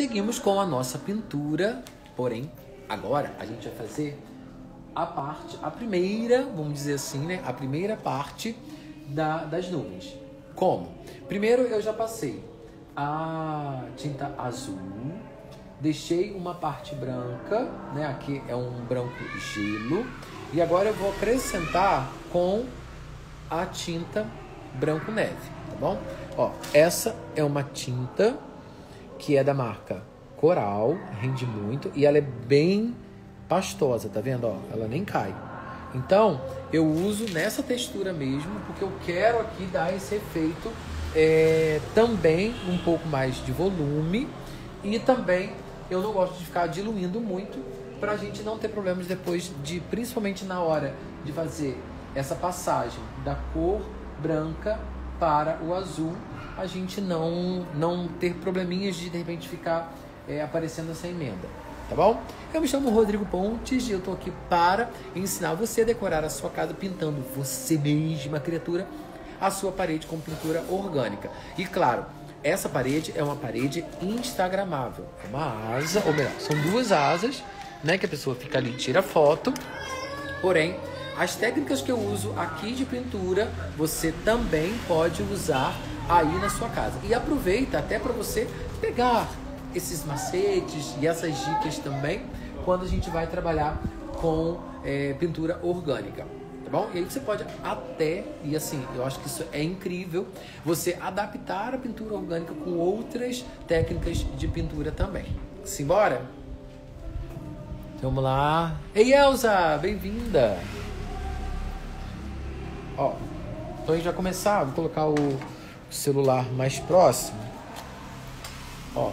Seguimos com a nossa pintura, porém, agora a gente vai fazer a parte, a primeira, vamos dizer assim, né? A primeira parte da, das nuvens. Como? Primeiro eu já passei a tinta azul, deixei uma parte branca, né? Aqui é um branco gelo. E agora eu vou acrescentar com a tinta branco neve, tá bom? Ó, essa é uma tinta que é da marca Coral, rende muito e ela é bem pastosa, tá vendo? Ó, ela nem cai. Então, eu uso nessa textura mesmo, porque eu quero aqui dar esse efeito é, também um pouco mais de volume e também eu não gosto de ficar diluindo muito para gente não ter problemas depois de, principalmente na hora de fazer essa passagem da cor branca para o azul, a gente não não ter probleminhas de de repente ficar é, aparecendo essa emenda, tá bom? Eu me chamo Rodrigo Pontes e eu tô aqui para ensinar você a decorar a sua casa pintando você mesma, criatura, a sua parede com pintura orgânica. E claro, essa parede é uma parede instagramável. É uma asa, ou melhor, são duas asas, né, que a pessoa fica ali e tira foto. Porém, as técnicas que eu uso aqui de pintura, você também pode usar aí na sua casa. E aproveita até para você pegar esses macetes e essas dicas também quando a gente vai trabalhar com é, pintura orgânica. Tá bom? E aí você pode até, e assim, eu acho que isso é incrível, você adaptar a pintura orgânica com outras técnicas de pintura também. Simbora? Vamos lá. Ei, Elza, bem-vinda. Ó, então a gente vai começar, vou colocar o celular mais próximo. Ó.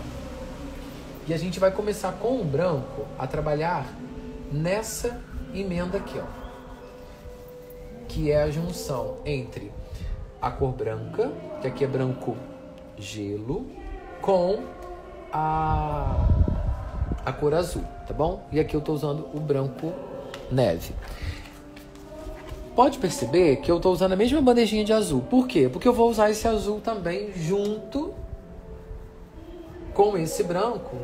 E a gente vai começar com o branco a trabalhar nessa emenda aqui, ó que é a junção entre a cor branca, que aqui é branco gelo, com a, a cor azul, tá bom? E aqui eu estou usando o branco neve. Pode perceber que eu estou usando a mesma bandejinha de azul. Por quê? Porque eu vou usar esse azul também junto com esse branco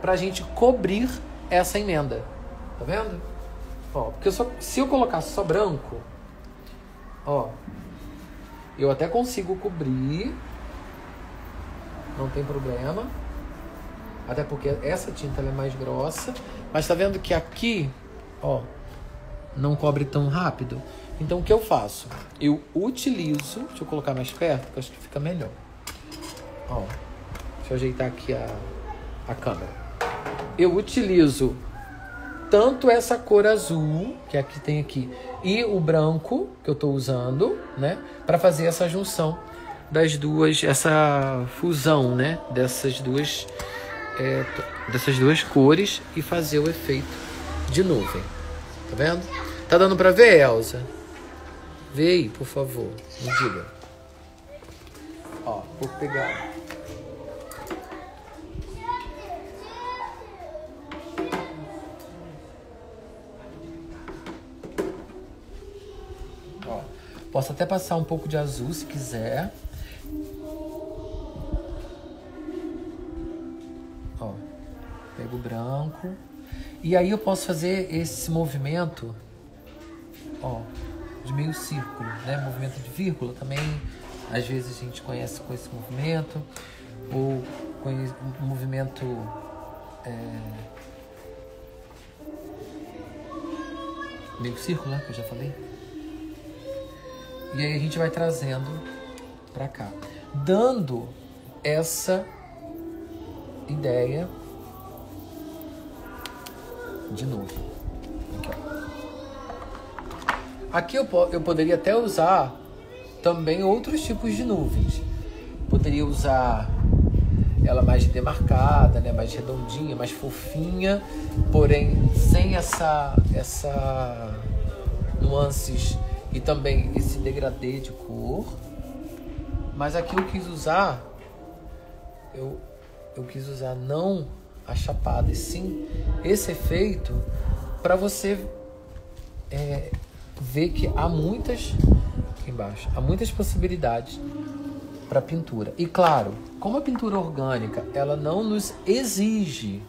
para a gente cobrir essa emenda. Tá vendo? Ó, porque eu só, se eu colocar só branco, Ó. Eu até consigo cobrir. Não tem problema. Até porque essa tinta é mais grossa. Mas tá vendo que aqui, ó, não cobre tão rápido? Então o que eu faço? Eu utilizo, deixa eu colocar mais perto, que acho que fica melhor. Ó, deixa eu ajeitar aqui a, a câmera. Eu utilizo tanto essa cor azul, que é aqui tem aqui, e o branco que eu estou usando, né, para fazer essa junção das duas, essa fusão, né, dessas duas, é, dessas duas cores e fazer o efeito de nuvem. Tá vendo? Tá dando para ver, Elsa? Vê aí, por favor, me diga. Ó, vou pegar Posso até passar um pouco de azul se quiser. Ó, pego o branco. E aí eu posso fazer esse movimento, ó, de meio círculo, né? Movimento de vírgula também. Às vezes a gente conhece com esse movimento. Ou com movimento... É, meio círculo, né? Que eu já falei. E aí a gente vai trazendo para cá, dando essa ideia de novo. Aqui, eu, eu poderia até usar também outros tipos de nuvens. Poderia usar ela mais demarcada, né, mais redondinha, mais fofinha, porém sem essa essa nuances e também esse degradê de cor. Mas aqui eu quis usar, eu, eu quis usar não a chapada, e sim esse efeito para você é, ver que há muitas aqui embaixo, há muitas possibilidades para pintura. E claro, como a pintura orgânica, ela não nos exige,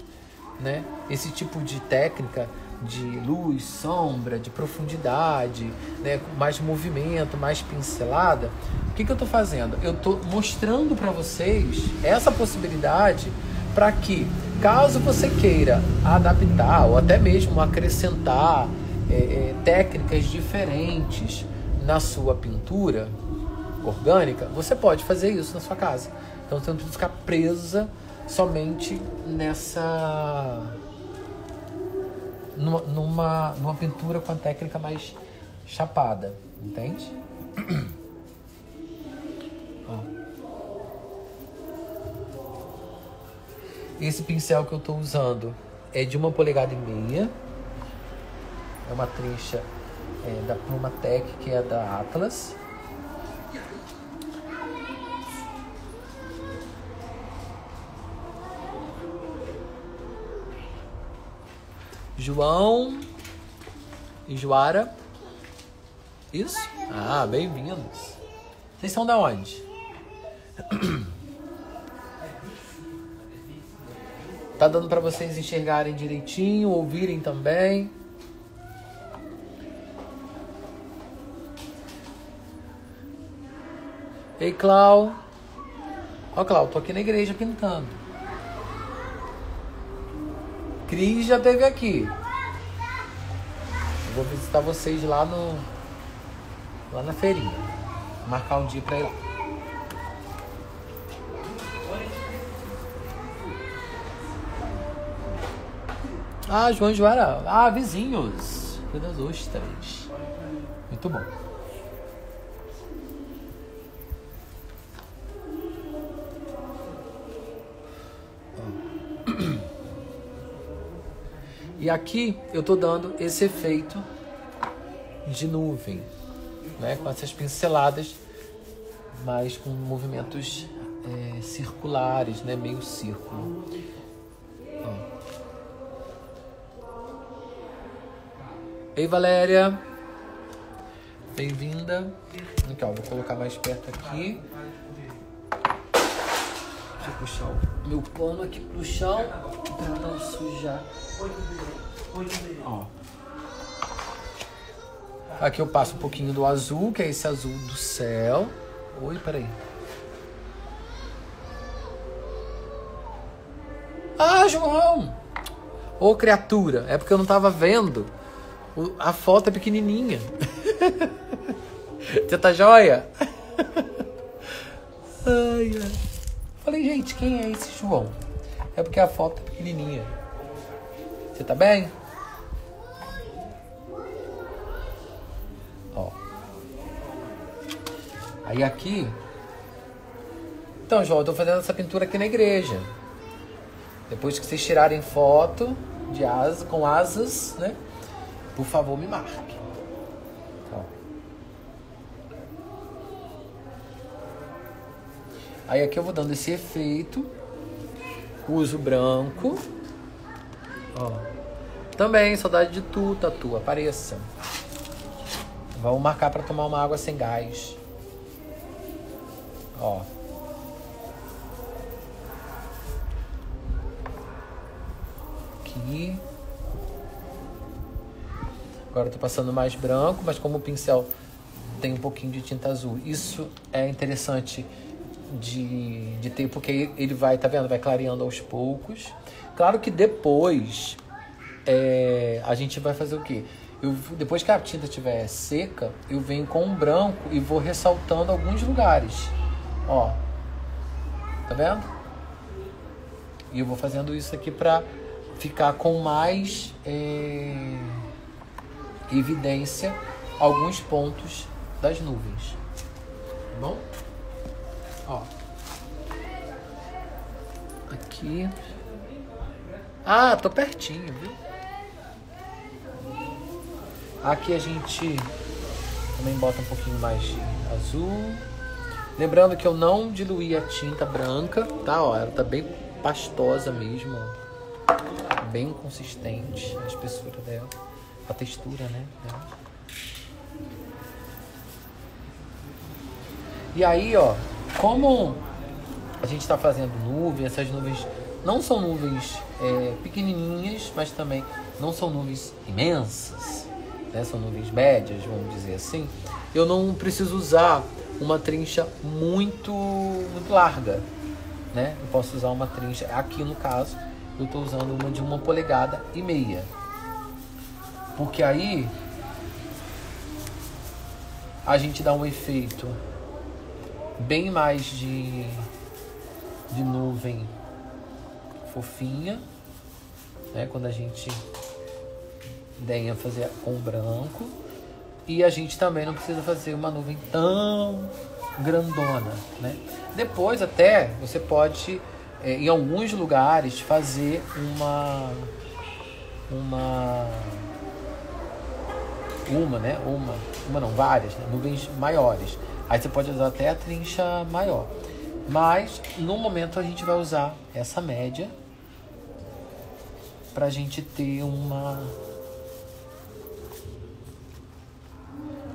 né, esse tipo de técnica de luz, sombra, de profundidade, né, mais movimento, mais pincelada. O que, que eu estou fazendo? Eu estou mostrando para vocês essa possibilidade para que, caso você queira adaptar ou até mesmo acrescentar é, é, técnicas diferentes na sua pintura orgânica, você pode fazer isso na sua casa. Então você não precisa ficar presa somente nessa numa, numa, numa pintura com a técnica mais chapada, entende? Esse pincel que eu estou usando é de uma polegada e meia. É uma trincha é, da Plumatec, que é da Atlas. João e Joara. Isso? Ah, bem-vindos. Vocês são da onde? Tá dando para vocês enxergarem direitinho, ouvirem também. Ei, Clau. Ó, Clau, tô aqui na igreja pintando. Cris já teve aqui. Eu vou visitar vocês lá no. Lá na feirinha. Marcar um dia pra ir lá. Ah, João Joara. Ah, vizinhos. Rio das Ostras. Muito bom. E aqui eu tô dando esse efeito de nuvem, né? Com essas pinceladas, mas com movimentos é, circulares, né? Meio círculo. Ei, Valéria. Bem-vinda. Ó, vou colocar mais perto aqui. Deixa eu puxar o meu pano aqui pro chão pra não sujar. Ó. Aqui eu passo um pouquinho do azul, que é esse azul do céu. Oi, peraí. Ah, João! Ô, criatura, é porque eu não tava vendo a foto é pequenininha. Você tá joia? Ai, ai. Falei, gente, quem é esse João? É porque a foto é pequenininha. Você tá bem? Ó. Aí aqui. Então, João, eu tô fazendo essa pintura aqui na igreja. Depois que vocês tirarem foto de asa, com asas, né? por favor, me marque. Aí aqui eu vou dando esse efeito. Uso branco. Ó. Também, saudade de tu, tatu, apareça. Vamos marcar para tomar uma água sem gás. Ó. Aqui. Agora eu tô passando mais branco, mas como o pincel tem um pouquinho de tinta azul. Isso é interessante de, de ter, porque ele vai, tá vendo? Vai clareando aos poucos. Claro que depois é, a gente vai fazer o quê? Eu, depois que a tinta estiver seca, eu venho com um branco e vou ressaltando alguns lugares. Ó, tá vendo? E eu vou fazendo isso aqui pra ficar com mais... É evidência alguns pontos das nuvens. Tá bom? Ó. Aqui. Ah, tô pertinho, viu? Aqui a gente também bota um pouquinho mais de azul. Lembrando que eu não diluí a tinta branca, tá? Ó, ela tá bem pastosa mesmo, ó. Bem consistente a espessura dela a textura, né? E aí, ó, como a gente está fazendo nuvem, essas nuvens não são nuvens é, pequenininhas, mas também não são nuvens imensas, né? são nuvens médias, vamos dizer assim. Eu não preciso usar uma trincha muito, muito larga, né? Eu posso usar uma trincha, aqui no caso, eu estou usando uma de uma polegada e meia, porque aí a gente dá um efeito bem mais de, de nuvem fofinha, né? Quando a gente der fazer com branco. E a gente também não precisa fazer uma nuvem tão grandona, né? Depois até você pode, é, em alguns lugares, fazer uma... Uma... Uma, né? Uma, uma não, várias, né? nuvens maiores. Aí você pode usar até a trincha maior. Mas no momento a gente vai usar essa média para a gente ter uma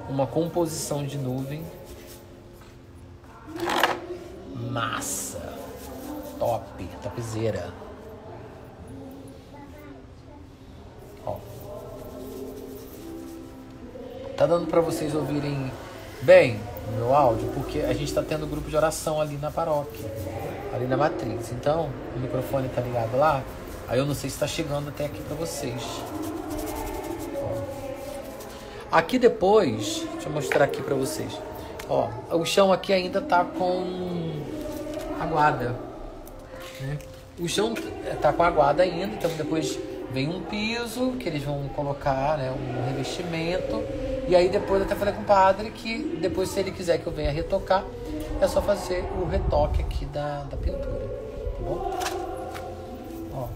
uma composição de nuvem massa, top, topzera. Ó. Tá dando para vocês ouvirem bem o meu áudio, porque a gente está tendo grupo de oração ali na paróquia, ali na matriz. Então, o microfone tá ligado lá. Aí eu não sei se está chegando até aqui para vocês. Aqui depois, deixa eu mostrar aqui para vocês. Ó, o chão aqui ainda tá com aguada. Né? O chão tá com aguada ainda, então depois vem um piso que eles vão colocar, né, um revestimento. E aí depois eu até falei com o padre que depois se ele quiser que eu venha retocar, é só fazer o retoque aqui da, da pintura, tá bom? Ó.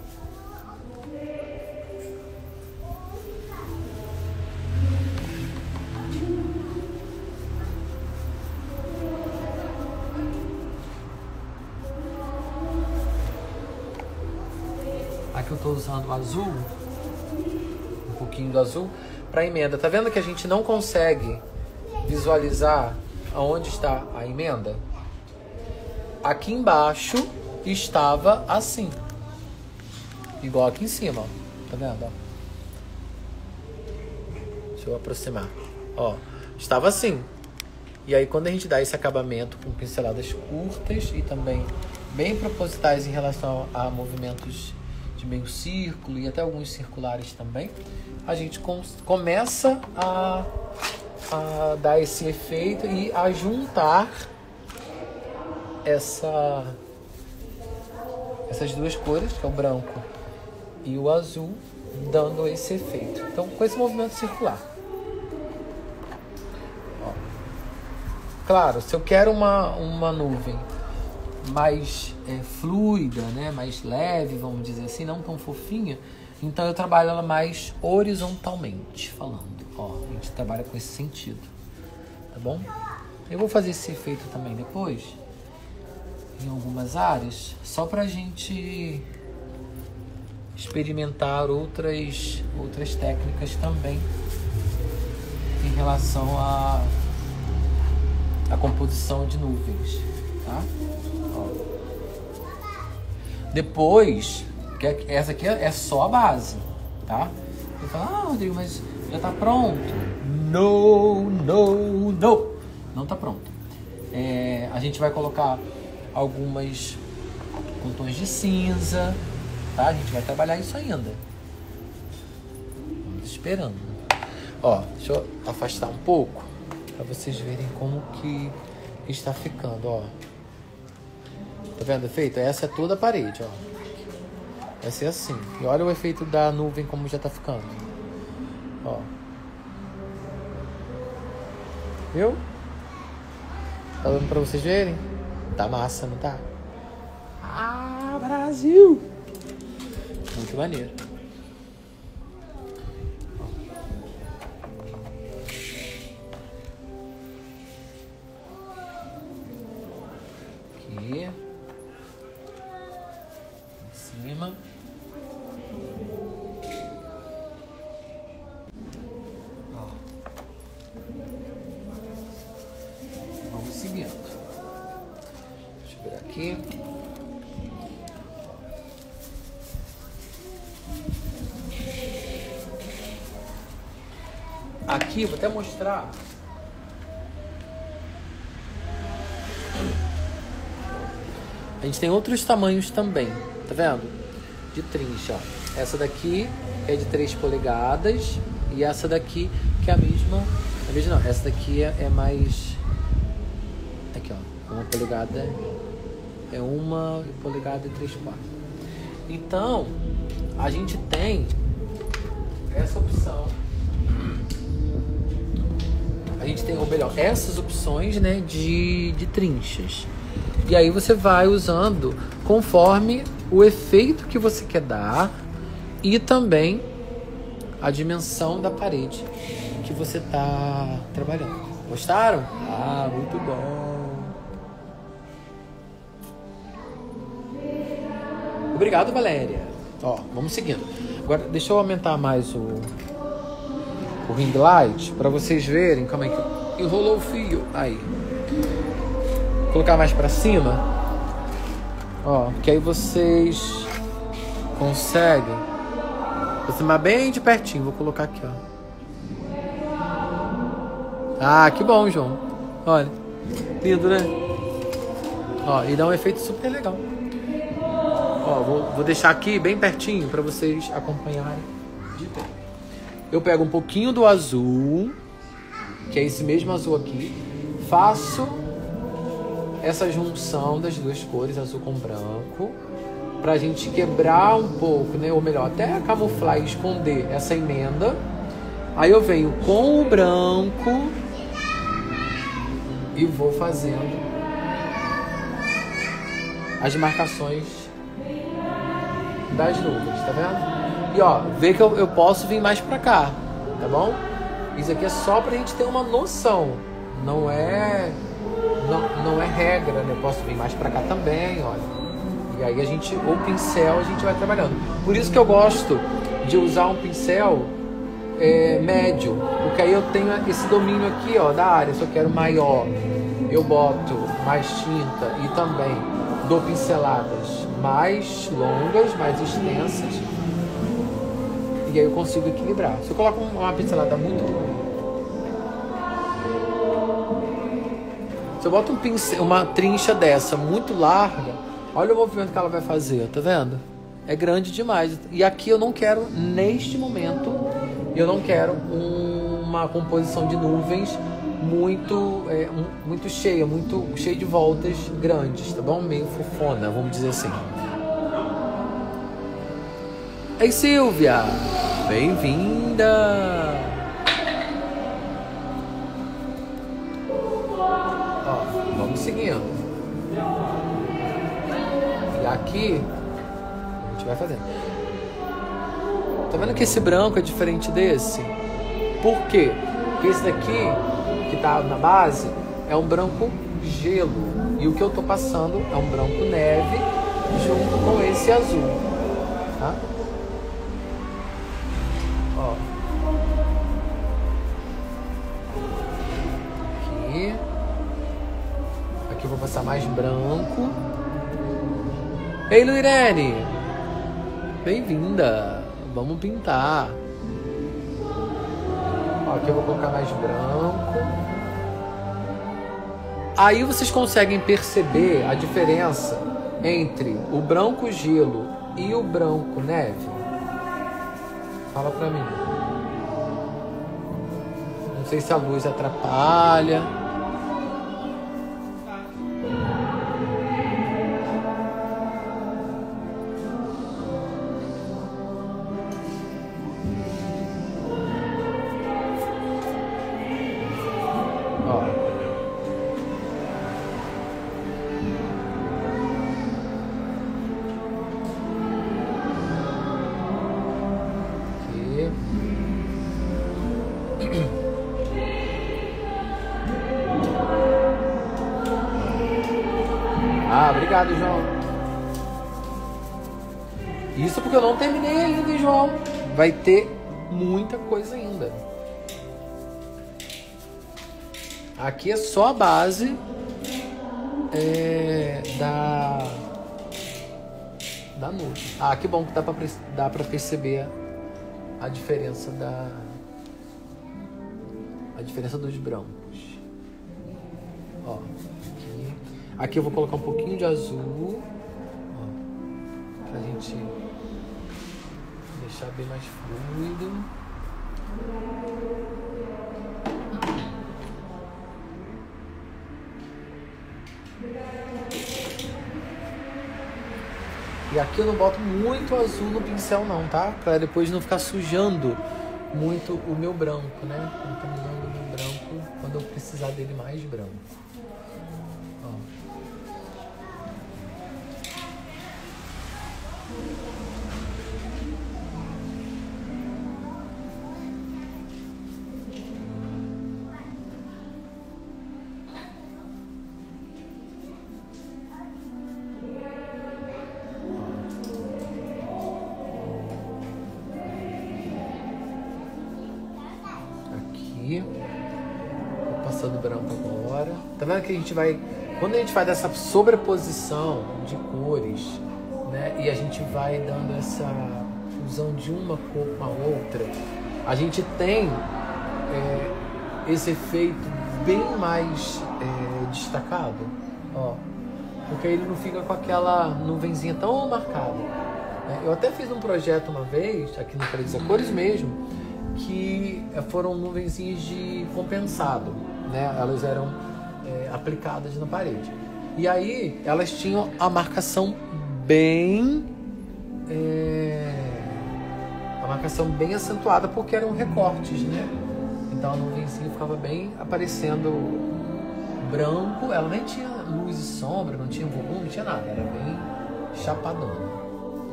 Aqui eu estou usando o azul, um pouquinho do azul, para emenda. Tá vendo que a gente não consegue visualizar aonde está a emenda? Aqui embaixo estava assim, igual aqui em cima, ó. tá vendo? Ó. Deixa eu aproximar. Ó, estava assim. E aí quando a gente dá esse acabamento com pinceladas curtas e também bem propositais em relação a movimentos de meio círculo e até alguns circulares também, a gente com, começa a, a dar esse efeito e a juntar essa, essas duas cores, que é o branco e o azul, dando esse efeito. Então, com esse movimento circular. Claro, se eu quero uma, uma nuvem mais é, fluida, né, mais leve, vamos dizer assim, não tão fofinha, então eu trabalho ela mais horizontalmente falando. Ó, a gente trabalha com esse sentido, tá bom? Eu vou fazer esse efeito também depois, em algumas áreas, só pra gente experimentar outras, outras técnicas também em relação a, a composição de nuvens, tá? Depois, é, essa aqui é só a base, tá? Você fala, ah, Rodrigo, mas já tá pronto. No, no, no. Não tá pronto. É, a gente vai colocar algumas com tons de cinza, tá? A gente vai trabalhar isso ainda. Vamos esperando. Ó, deixa eu afastar um pouco para vocês verem como que está ficando, ó. Tá vendo o efeito? Essa é toda a parede, ó. Vai ser assim. E olha o efeito da nuvem como já tá ficando. Ó. Viu? Tá dando pra vocês verem? Tá massa, não tá? Ah, Brasil! Muito maneiro. Aqui. Até mostrar. A gente tem outros tamanhos também, tá vendo? De trincha. Essa daqui é de 3 polegadas e essa daqui que é a mesma. A mesma não, essa daqui é, é mais. Aqui, ó. Uma polegada é uma polegada e 3 quartos. Então, a gente tem essa opção. Gente tem, ou melhor, essas opções né, de, de trinchas. E aí você vai usando conforme o efeito que você quer dar e também a dimensão da parede que você está trabalhando. Gostaram? Ah, muito bom. Obrigado, Valéria. Ó, vamos seguindo. Agora, deixa eu aumentar mais o, o ring light para vocês verem como é que enrolou o fio. Aí colocar mais para cima, ó, que aí vocês conseguem aproximar bem de pertinho. Vou colocar aqui, ó. Ah, que bom, João. Olha, lindo, né? Ó, e dá um efeito super legal. Ó, vou, vou deixar aqui bem pertinho para vocês acompanharem de perto. Eu pego um pouquinho do azul, que é esse mesmo azul aqui, faço essa junção das duas cores, azul com branco, para a gente quebrar um pouco, né? ou melhor, até camuflar e esconder essa emenda. Aí eu venho com o branco e vou fazendo as marcações das nuvens, tá vendo? E ó, vê que eu, eu posso vir mais pra cá, tá bom? Isso aqui é só pra gente ter uma noção, não é não, não é regra, né? Eu posso vir mais para cá também, olha. E aí a gente, o pincel, a gente vai trabalhando. Por isso que eu gosto de usar um pincel é, médio, porque aí eu tenho esse domínio aqui, ó, da área. Se eu quero maior, eu boto mais tinta e também dou pinceladas mais longas, mais extensas. E aí eu consigo equilibrar. Se eu coloco uma pincelada muito Se eu boto um pincel, uma trincha dessa muito larga, olha o movimento que ela vai fazer, tá vendo? É grande demais. E aqui eu não quero, neste momento, eu não quero um, uma composição de nuvens muito é, muito cheia, muito cheia de voltas grandes, tá bom? Meio fofona, vamos dizer assim. Ei, Silvia! Bem-vinda! seguindo. E aqui a gente vai fazendo. Tá vendo que esse branco é diferente desse? Por quê? Porque esse daqui, que tá na base, é um branco gelo. E o que eu tô passando é um branco neve junto com esse azul. Tá? Mais branco. Ei, Luirene! Bem-vinda! Vamos pintar. Ó, aqui eu vou colocar mais branco. Aí vocês conseguem perceber a diferença entre o branco gelo e o branco neve? Fala pra mim. Não sei se a luz atrapalha. Só a base é, da da nuvem. Ah, que bom que dá para dá para perceber a diferença da a diferença dos brancos. Ó, aqui. Aqui eu vou colocar um pouquinho de azul. Ó, pra gente deixar bem mais fluido. E aqui eu não boto muito azul no pincel não, tá? Pra depois não ficar sujando muito o meu branco, né? Então usando o meu branco quando eu precisar dele mais branco. Vendo que a gente vai. Quando a gente faz essa sobreposição de cores, né? E a gente vai dando essa fusão de uma cor com a outra, a gente tem é, esse efeito bem mais é, destacado, ó. Porque ele não fica com aquela nuvenzinha tão marcada. Eu até fiz um projeto uma vez, aqui no Paredes Cores mesmo, que foram nuvenzinhas de compensado. Né? Elas eram é, aplicadas na parede. E aí elas tinham a marcação bem. É, a marcação bem acentuada porque eram recortes, né? Então a nuvenzinha ficava bem aparecendo branco, ela nem tinha luz e sombra, não tinha volume, não tinha nada, era bem chapadona,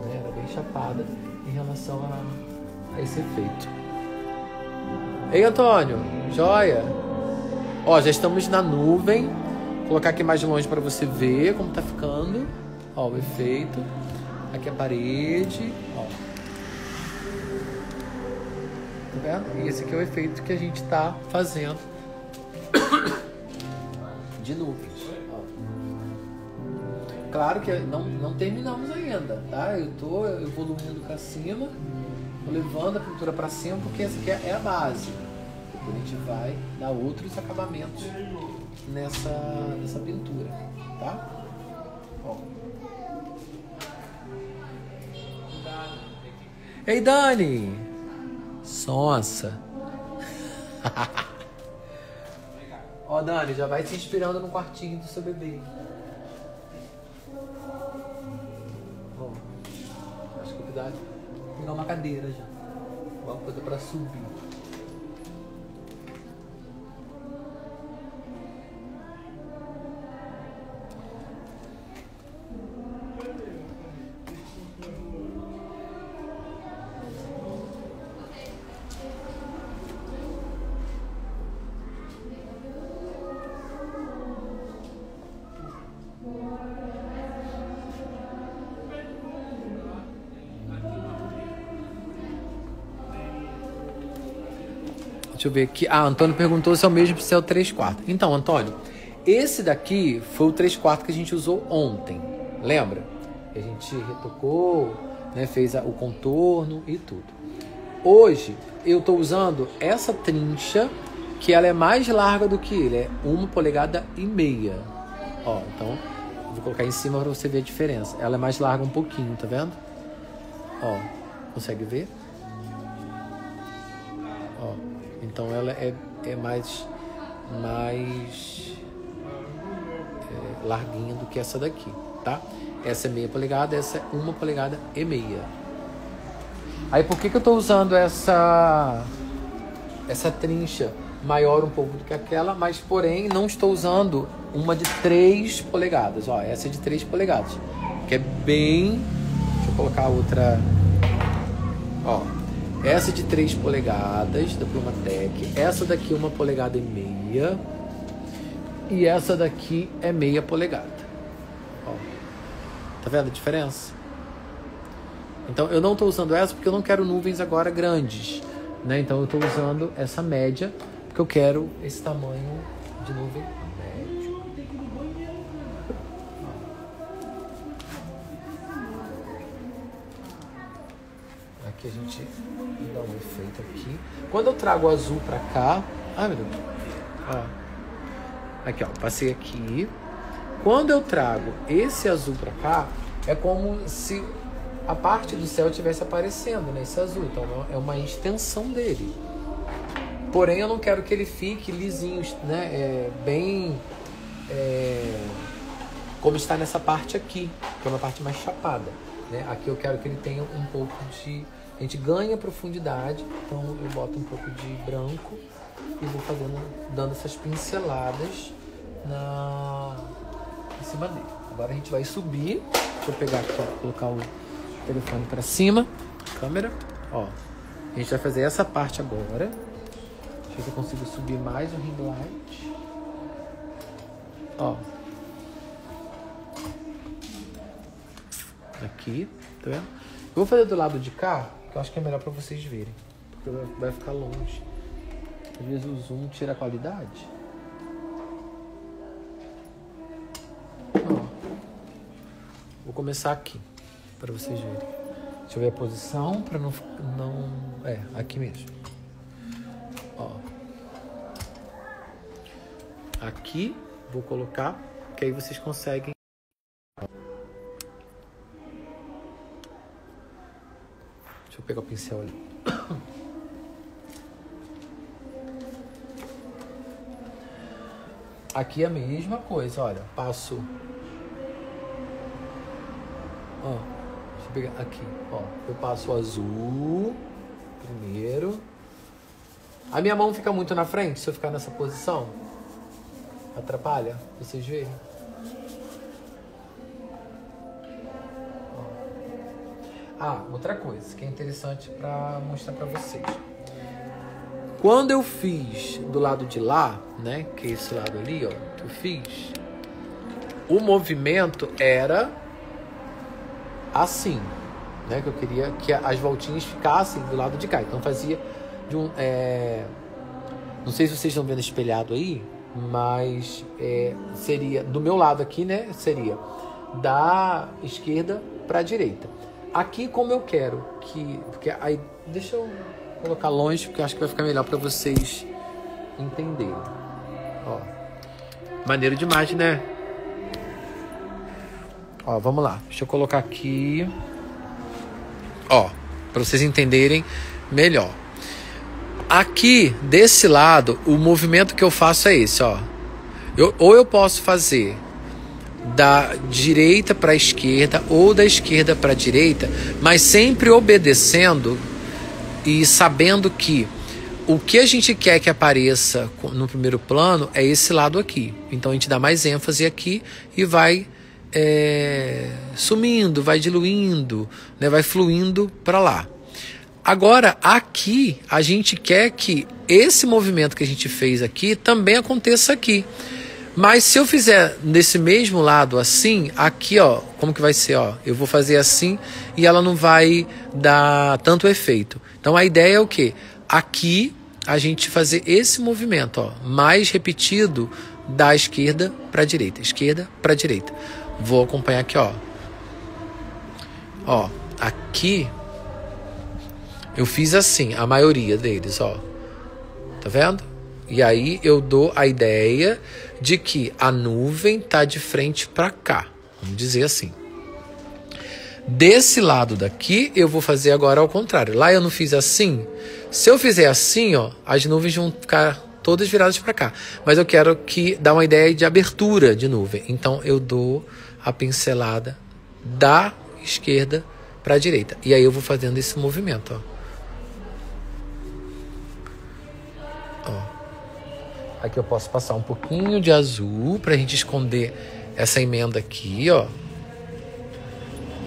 né? Era bem chapada em relação a, a esse efeito. Ei Antônio, joia! Ó, já estamos na nuvem. Vou colocar aqui mais longe para você ver como tá ficando. Ó, o efeito. Aqui a parede. Ó. Tá vendo? E esse aqui é o efeito que a gente tá fazendo de nuvens. Claro que não, não terminamos ainda, tá? Eu tô evoluindo para cima, levando a pintura para cima porque essa aqui é a base. Depois a gente vai dar outros acabamentos nessa, nessa pintura, tá? Ó. Ei, Dani! Sonsa! Ó, Dani, já vai se inspirando no quartinho do seu bebê. Acho que. Pegar uma cadeira já. Uma coisa pra subir. Deixa eu ver aqui. Ah, Antônio perguntou se é o mesmo se é o 3 quartos. Então, Antônio, esse daqui foi o 3 quartos que a gente usou ontem. Lembra? A gente retocou, né, fez o contorno e tudo. Hoje eu estou usando essa trincha que ela é mais larga do que ele, é uma polegada e meia. Ó, então vou colocar em cima para você ver a diferença. Ela é mais larga um pouquinho, tá vendo? Ó, consegue ver? Então ela é, é mais, mais é, larguinha do que essa daqui, tá? Essa é meia polegada, essa é uma polegada e meia. Aí por que, que eu estou usando essa, essa trincha maior um pouco do que aquela, mas porém não estou usando uma de 3 polegadas. Ó, essa é de 3 polegadas, que é bem. Deixa eu colocar outra. Ó, essa de 3 polegadas da Plumatec. Essa daqui uma polegada e meia. E essa daqui é meia polegada. Ó. Tá vendo a diferença? Então eu não estou usando essa porque eu não quero nuvens agora grandes. Né? Então eu estou usando essa média porque eu quero esse tamanho de nuvem Aqui a gente efeito aqui. Quando eu trago o azul pra cá. Ai meu Deus. Ó. Aqui, ó. Passei aqui. Quando eu trago esse azul pra cá, é como se a parte do céu estivesse aparecendo nesse azul. Então é uma extensão dele. Porém, eu não quero que ele fique lisinho, né? É, bem. É, como está nessa parte aqui, que é uma parte mais chapada. Né? Aqui eu quero que ele tenha um pouco de. A gente ganha profundidade, então eu boto um pouco de branco e vou fazendo, dando essas pinceladas na, em cima dele. Agora a gente vai subir. Deixa eu pegar aqui, colocar o telefone para cima. Câmera. Ó. A gente vai fazer essa parte agora. Deixa eu ver se eu consigo subir mais o ring light. Ó. Aqui, tá vendo? Eu vou fazer do lado de cá, eu acho que é melhor para vocês verem. Porque vai ficar longe. Às vezes o zoom tira a qualidade. Ó. Vou começar aqui, para vocês verem. Deixa eu ver a posição, para não, não... É, aqui mesmo. Ó. Aqui, vou colocar, que aí vocês conseguem Deixa eu pegar o pincel ali. Aqui é a mesma coisa, olha. Passo. Ó, deixa eu pegar aqui, ó. Eu passo o azul primeiro. A minha mão fica muito na frente se eu ficar nessa posição. Atrapalha? Vocês verem? Ah, outra coisa que é interessante para mostrar para vocês. Quando eu fiz do lado de lá, né, que é esse lado ali, ó, que eu fiz, o movimento era assim, né, que eu queria que as voltinhas ficassem do lado de cá. Então fazia de um, é... não sei se vocês estão vendo espelhado aí, mas é, seria do meu lado aqui, né, seria da esquerda para a direita. Aqui como eu quero que. Porque aí. Deixa eu colocar longe, porque acho que vai ficar melhor para vocês entenderem. Ó. Maneiro demais, né? Ó, vamos lá. Deixa eu colocar aqui. Ó, para vocês entenderem melhor. Aqui, desse lado, o movimento que eu faço é esse, ó. Eu, ou eu posso fazer da direita para a esquerda ou da esquerda para a direita, mas sempre obedecendo e sabendo que o que a gente quer que apareça no primeiro plano é esse lado aqui. Então a gente dá mais ênfase aqui e vai é, sumindo, vai diluindo, né, vai fluindo para lá. Agora, aqui, a gente quer que esse movimento que a gente fez aqui também aconteça aqui. Mas se eu fizer nesse mesmo lado assim, aqui ó, como que vai ser ó? Eu vou fazer assim e ela não vai dar tanto efeito. Então a ideia é o que? Aqui a gente fazer esse movimento ó, mais repetido da esquerda para direita, esquerda para direita. Vou acompanhar aqui ó. Ó, aqui eu fiz assim, a maioria deles, ó. Tá vendo? E aí eu dou a ideia de que a nuvem está de frente para cá, vamos dizer assim. Desse lado daqui, eu vou fazer agora ao contrário. Lá eu não fiz assim. Se eu fizer assim, ó, as nuvens vão ficar todas viradas para cá. Mas eu quero que dá uma ideia de abertura de nuvem. Então eu dou a pincelada da esquerda para a direita. E aí eu vou fazendo esse movimento, ó. Aqui eu posso passar um pouquinho de azul para a gente esconder essa emenda aqui, ó.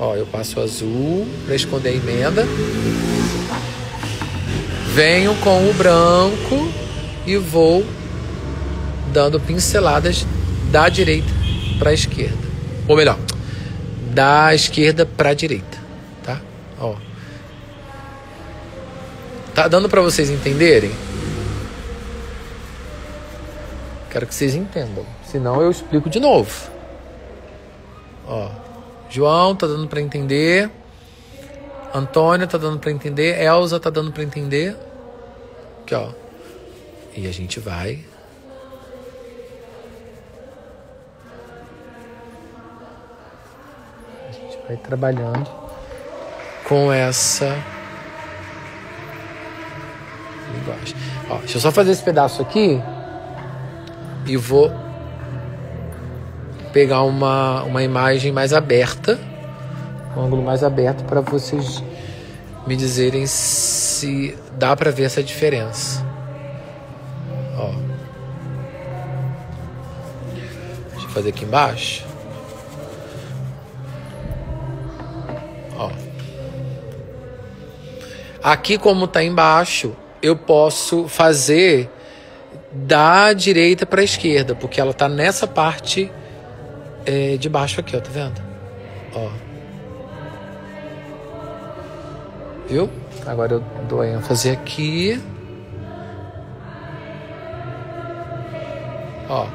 Ó, eu passo azul para esconder a emenda. Venho com o branco e vou dando pinceladas da direita para a esquerda. Ou melhor, da esquerda para a direita, tá? Ó. Tá dando para vocês entenderem? Quero que vocês entendam. Senão eu explico de novo. Ó, João, tá dando para entender? Antônia tá dando para entender. Elza tá dando para entender. Aqui, ó. E a gente vai. A gente vai trabalhando com essa linguagem. Ó, deixa eu só fazer esse pedaço aqui e vou pegar uma, uma imagem mais aberta, um ângulo mais aberto para vocês me dizerem se dá para ver essa diferença. Ó. Deixa eu fazer aqui embaixo. Ó. Aqui como está embaixo, eu posso fazer da direita para a esquerda, porque ela está nessa parte é, de baixo aqui, ó, tá vendo? Ó. Viu? Agora eu dou ênfase aqui. Ó.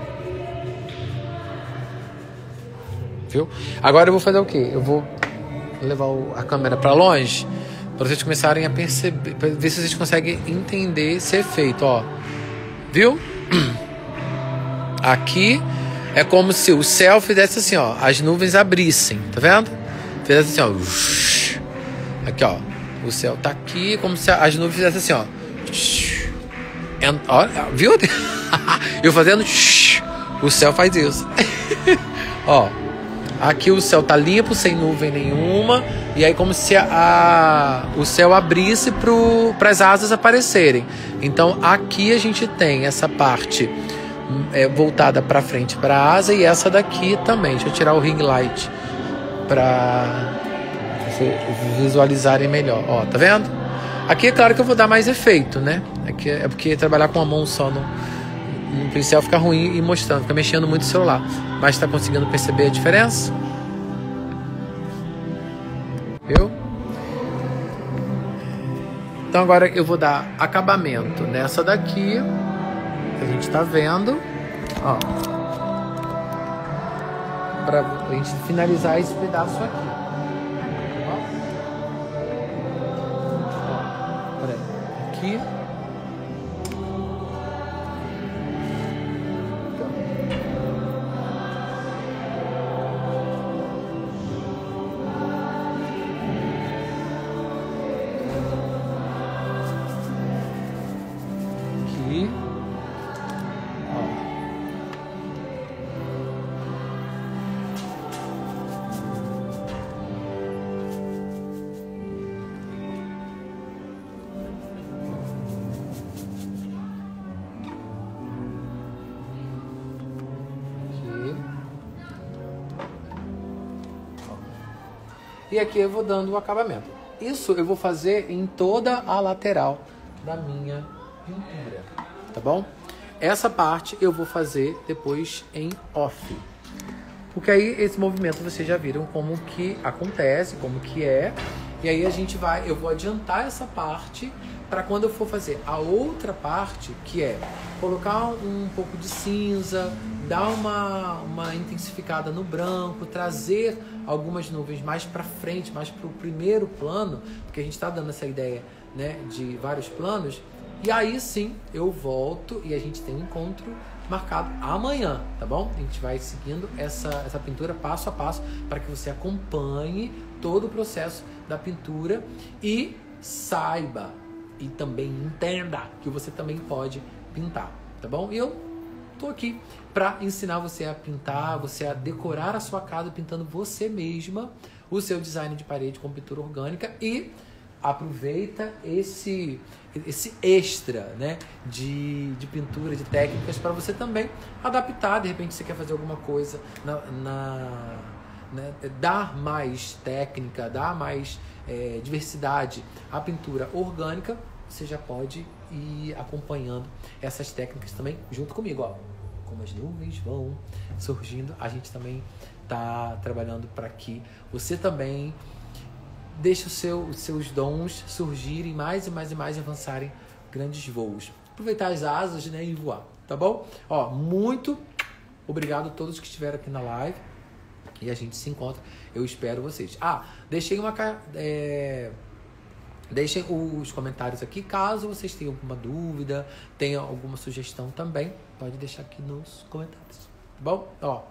Viu? Agora eu vou fazer o quê? Eu vou levar a câmera para longe para vocês começarem a perceber, ver se vocês conseguem entender esse efeito, ó. Viu? Aqui é como se o céu fizesse assim, ó, as nuvens abrissem, tá vendo? Fizesse assim, ó. Aqui, ó. O céu tá aqui, como se as nuvens fizessem assim, ó. ó viu? Eu fazendo. O céu faz isso. ó. Aqui o céu tá limpo, sem nuvem nenhuma. E aí como se a, o céu abrisse para as asas aparecerem. Então aqui a gente tem essa parte é, voltada para frente para a asa e essa daqui também. Deixa eu tirar o ring light para visualizarem melhor. Ó, tá vendo? Aqui é claro que eu vou dar mais efeito, né? Aqui é porque trabalhar com a mão só no, no pincel fica ruim e mostrando, fica mexendo muito o celular. Mas está conseguindo perceber a diferença? Viu? Então agora eu vou dar acabamento nessa daqui que a gente está vendo, ó, para a gente finalizar esse pedaço aqui. E aqui eu vou dando o acabamento. Isso eu vou fazer em toda a lateral da minha pintura, tá bom? Essa parte eu vou fazer depois em off. Porque aí esse movimento vocês já viram como que acontece, como que é. E aí a gente vai, eu vou adiantar essa parte para quando eu for fazer a outra parte, que é colocar um pouco de cinza, dar uma, uma intensificada no branco, trazer algumas nuvens mais para frente, mais para o primeiro plano, porque a gente está dando essa ideia né, de vários planos. E aí sim eu volto e a gente tem um encontro marcado amanhã, tá bom? A gente vai seguindo essa, essa pintura passo a passo para que você acompanhe todo o processo da pintura e saiba e também entenda que você também pode pintar, tá bom? E eu tô aqui para ensinar você a pintar, você a decorar a sua casa pintando você mesma o seu design de parede com pintura orgânica e aproveita esse esse extra né, de, de pintura, de técnicas para você também adaptar. De repente você quer fazer alguma coisa na, na né, dar mais técnica, dar mais é, diversidade à pintura orgânica, você já pode ir acompanhando essas técnicas também junto comigo. Ó. Como as nuvens vão surgindo, a gente também está trabalhando para que você também deixe seu, os seus dons surgirem mais e mais e mais e avançarem grandes voos. Aproveitar as asas né, e voar, tá bom? Ó, muito obrigado a todos que estiveram aqui na live. E a gente se encontra. Eu espero vocês. Ah, deixei uma. É, deixem os comentários aqui. Caso vocês tenham alguma dúvida, tenham alguma sugestão também, pode deixar aqui nos comentários. Tá bom? Ó,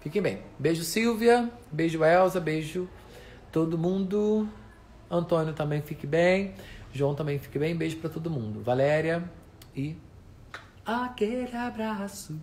fiquem bem. Beijo, Silvia. Beijo, Elza. Beijo, todo mundo. Antônio também fique bem. João também fique bem. Beijo para todo mundo. Valéria e aquele abraço.